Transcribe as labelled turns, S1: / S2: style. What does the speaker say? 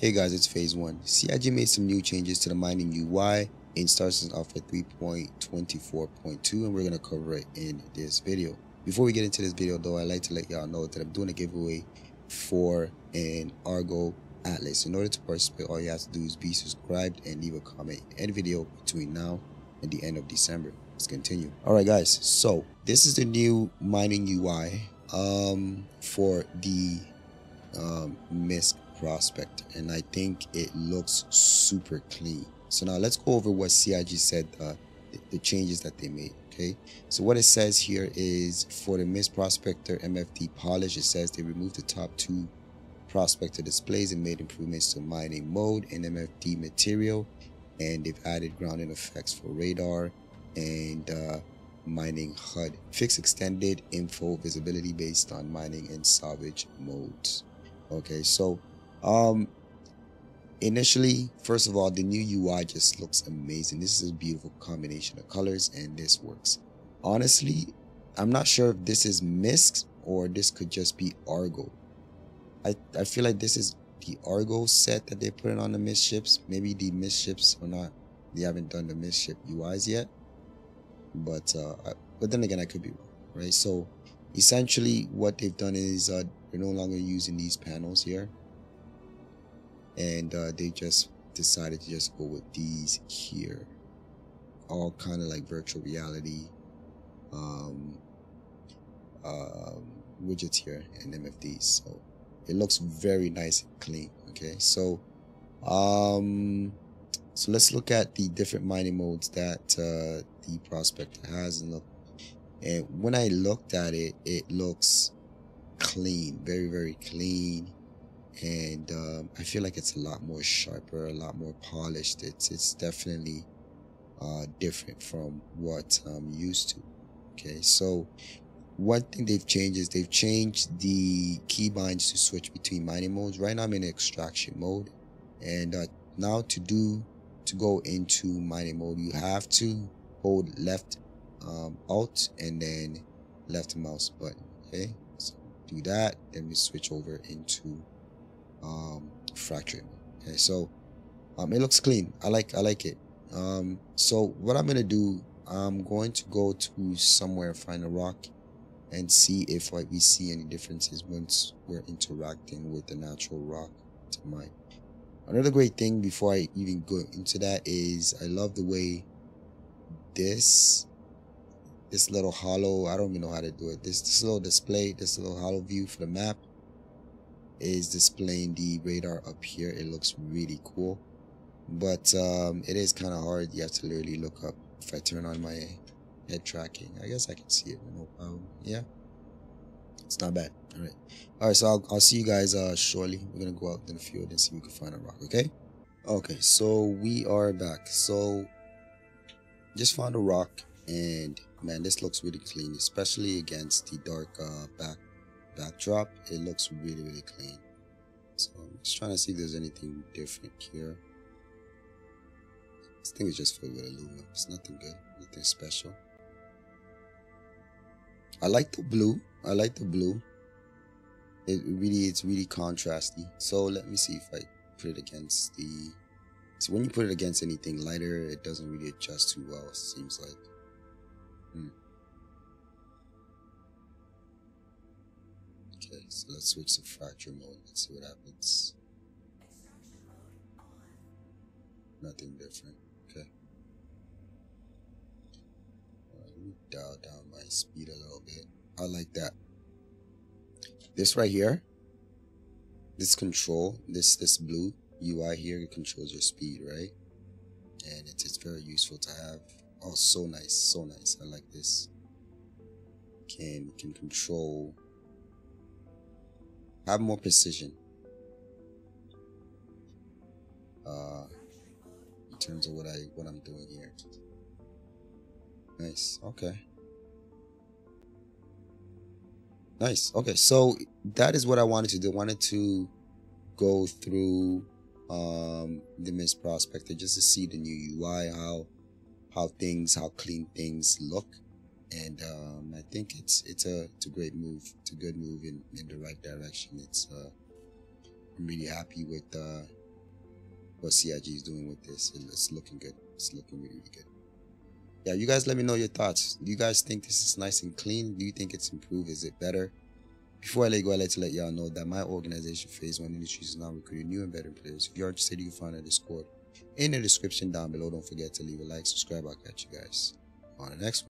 S1: Hey guys, it's phase one. CIG made some new changes to the mining UI and us off at 3.24.2 and we're going to cover it in this video. Before we get into this video though, I'd like to let y'all know that I'm doing a giveaway for an Argo Atlas. In order to participate, all you have to do is be subscribed and leave a comment in video between now and the end of December. Let's continue. Alright guys, so this is the new mining UI um, for the um, MISC prospect and I think it looks super clean. So now let's go over what CIG said uh, the, the changes that they made. Okay, so what it says here is for the MISC Prospector MFD polish, it says they removed the top two prospector displays and made improvements to mining mode and MFD material, and they've added grounding effects for radar and uh, mining HUD. Fix extended info visibility based on mining and salvage modes. Okay, so um, initially, first of all, the new UI just looks amazing. This is a beautiful combination of colors and this works. Honestly, I'm not sure if this is MISC or this could just be Argo. I, I feel like this is the Argo set that they're putting on the MISC ships. Maybe the MISC ships are not, they haven't done the MISC ship UIs yet. But, uh, I, but then again, I could be wrong, right? So essentially what they've done is uh, they're no longer using these panels here and uh, they just decided to just go with these here. All kind of like virtual reality um, um, widgets here and MFDs so it looks very nice and clean okay? So um so let's look at the different mining modes that uh, the prospector has. And look and when I looked at it it looks clean very very clean and um, I feel like it's a lot more sharper, a lot more polished. It's it's definitely uh, different from what I'm used to. Okay, so one thing they've changed is they've changed the keybinds to switch between mining modes. Right now I'm in extraction mode, and uh, now to do to go into mining mode, you have to hold left um, Alt and then left mouse button. Okay, so do that, then we switch over into um, fracturing. Okay, so um, it looks clean. I like I like it. Um, so what I'm gonna do, I'm going to go to somewhere find a rock and see if like, we see any differences once we're interacting with the natural rock to mine. Another great thing before I even go into that is I love the way this this little hollow I don't even know how to do it. This this little display, this little hollow view for the map is displaying the radar up here. It looks really cool, but um, it is kind of hard. You have to literally look up. If I turn on my head tracking, I guess I can see it. No problem. Yeah, it's not bad. All right, all right. So I'll, I'll see you guys uh, shortly. We're gonna go out in the field and see if we can find a rock. Okay. Okay. So we are back. So just found a rock, and man, this looks really clean, especially against the dark uh, back backdrop, it looks really, really clean. So I'm just trying to see if there's anything different here. This thing is just filled with aluminum. It's nothing good, nothing special. I like the blue. I like the blue. It really, it's really contrasty. So let me see if I put it against the. So when you put it against anything lighter, it doesn't really adjust too well. It seems like. Hmm. Okay, so let's switch to fracture mode. Let's see what happens. Nothing different. Okay. Right, let me dial down my speed a little bit. I like that. This right here, this control, this this blue UI here controls your speed, right? And it's it's very useful to have. Oh, so nice, so nice. I like this. Can can control have more precision uh, in terms of what I what I'm doing here. Nice. Okay. Nice. Okay. So that is what I wanted to do. I wanted to go through um, the MISC Prospector just to see the new UI, how how things, how clean things look and um, I think it's it's a it's a great move. It's a good move in, in the right direction. It's uh, I'm really happy with uh, what CIG is doing with this. It's looking good. It's looking really, really good. Yeah, you guys let me know your thoughts. Do you guys think this is nice and clean? Do you think it's improved? Is it better? Before I let go, I'd like to let y'all know that my organization, Phase One Industries, is now recruiting new and better players. If you're interested, you can find a Discord in the description down below. Don't forget to leave a like, subscribe. I'll catch you guys on the next one.